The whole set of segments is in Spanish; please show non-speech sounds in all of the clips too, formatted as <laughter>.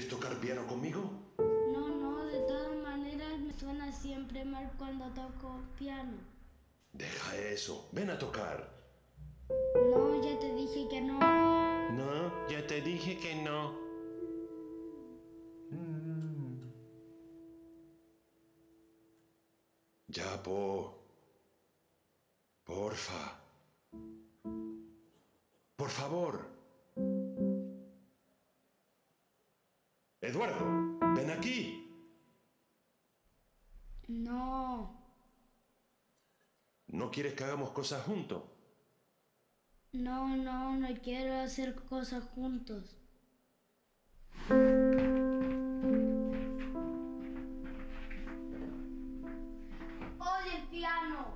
¿Quieres tocar piano conmigo? No, no, de todas maneras me suena siempre mal cuando toco piano. Deja eso. Ven a tocar. No, ya te dije que no. No, ya te dije que no. Ya, Po. Porfa. Por favor. Eduardo, ven aquí. No, ¿No quieres que hagamos cosas juntos? no, no, no quiero hacer cosas juntos. El piano.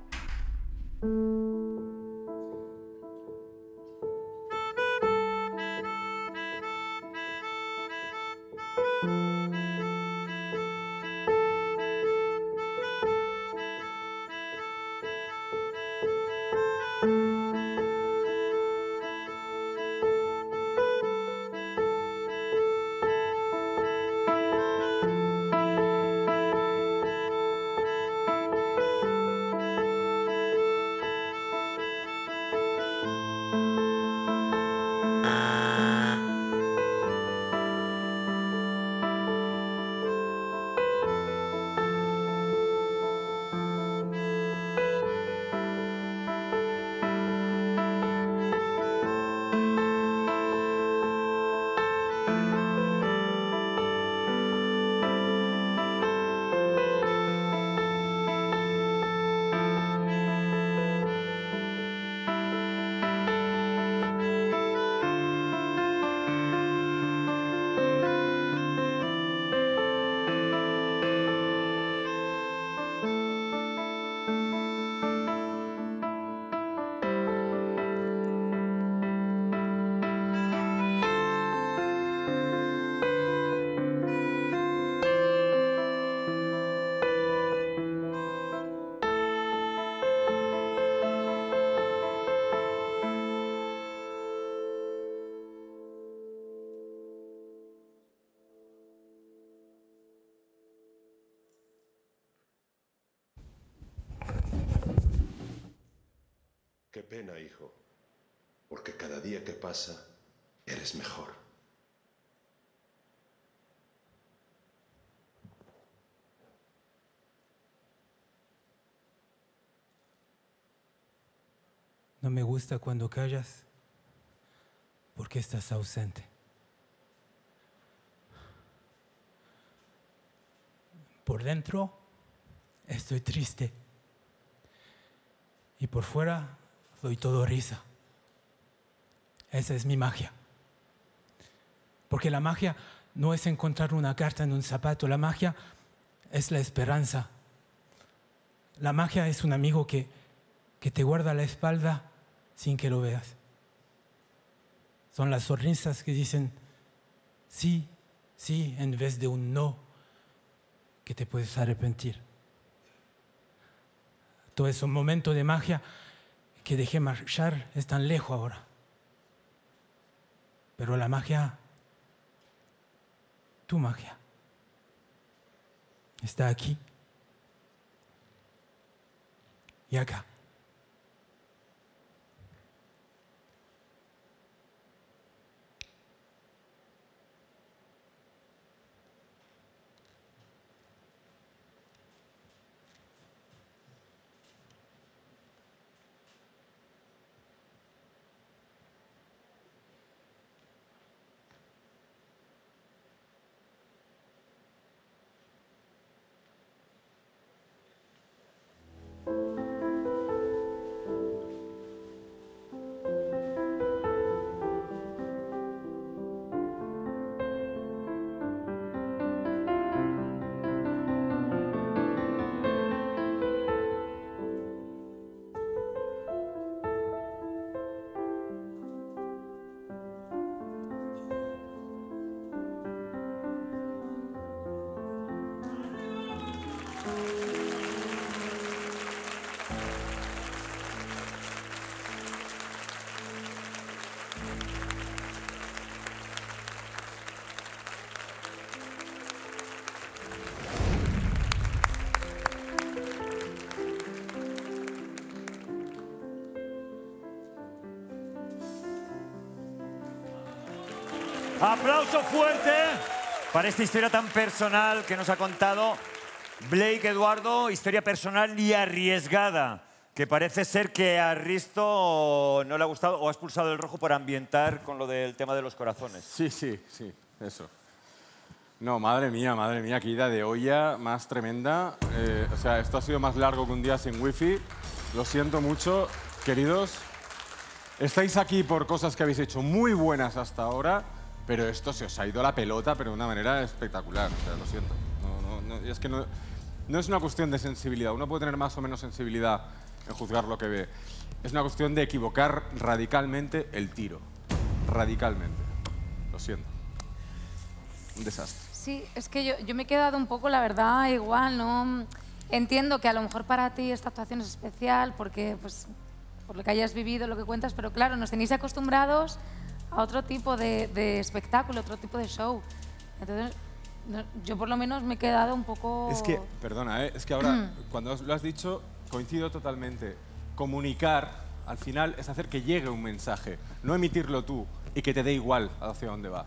Qué pena, hijo. Porque cada día que pasa, eres mejor. No me gusta cuando callas porque estás ausente. Por dentro estoy triste y por fuera doy todo risa. Esa es mi magia. Porque la magia no es encontrar una carta en un zapato, la magia es la esperanza. La magia es un amigo que, que te guarda la espalda sin que lo veas. Son las sonrisas que dicen sí, sí, en vez de un no que te puedes arrepentir. Todo es un momento de magia que dejé marchar, es tan lejos ahora. Pero la magia, tu magia, está aquí y acá. Aplauso fuerte para esta historia tan personal que nos ha contado Blake Eduardo, historia personal y arriesgada, que parece ser que a Risto no le ha gustado o ha expulsado el rojo por ambientar con lo del tema de los corazones. Sí, sí, sí, eso. No, madre mía, madre mía, qué ida de olla más tremenda. Eh, o sea, esto ha sido más largo que un día sin wifi. Lo siento mucho, queridos. Estáis aquí por cosas que habéis hecho muy buenas hasta ahora, pero esto se os ha ido la pelota, pero de una manera espectacular. O sea, lo siento. No, no, no, es que no, no es una cuestión de sensibilidad. Uno puede tener más o menos sensibilidad en juzgar lo que ve. Es una cuestión de equivocar radicalmente el tiro. Radicalmente. Lo siento. Un desastre. Sí, es que yo, yo me he quedado un poco, la verdad, igual, ¿no? Entiendo que a lo mejor para ti esta actuación es especial porque, pues, por lo que hayas vivido, lo que cuentas, pero claro, nos tenéis acostumbrados a otro tipo de, de espectáculo, otro tipo de show. Entonces, no- yo por lo menos me he quedado un poco... Es que, perdona, ¿eh? es que ahora, <clears throat> cuando lo has dicho, coincido totalmente. Comunicar, al final, es hacer que llegue un mensaje, no emitirlo tú y que te dé igual hacia dónde va.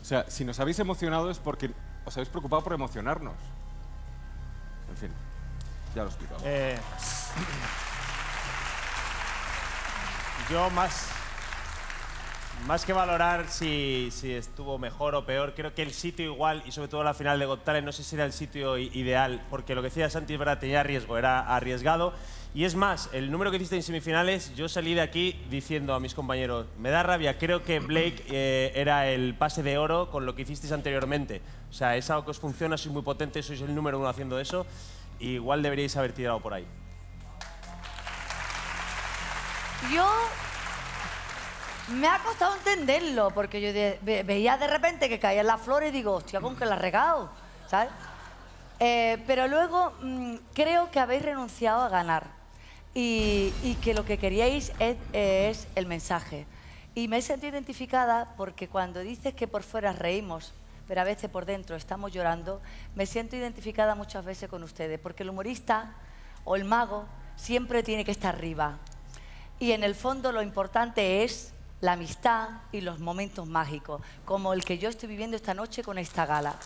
O sea, si nos habéis emocionado es porque os habéis preocupado por emocionarnos. En fin, ya lo he explicado. Eh, <clears throat> yo más, más que valorar si, si estuvo mejor o peor, creo que el sitio igual y sobre todo la final de Got no sé si era el sitio ideal, porque lo que decía Santi verdad, tenía riesgo, era arriesgado. Y es más, el número que hiciste en semifinales, yo salí de aquí diciendo a mis compañeros, me da rabia, creo que Blake eh, era el pase de oro con lo que hicisteis anteriormente. O sea, es que os funciona, sois muy potentes, sois el número uno haciendo eso. igual deberíais haber tirado por ahí. Yo me ha costado entenderlo, porque yo de- ve- veía de repente que caían las flores y digo, hostia, con que la regado, ¿sabes? Eh, pero luego mm, creo que habéis renunciado a ganar y, y que lo que queríais es, es el mensaje. Y me he sentido identificada porque cuando dices que por fuera reímos, pero a veces por dentro estamos llorando, me siento identificada muchas veces con ustedes, porque el humorista o el mago siempre tiene que estar arriba. Y en el fondo lo importante es la amistad y los momentos mágicos, como el que yo estoy viviendo esta noche con esta gala.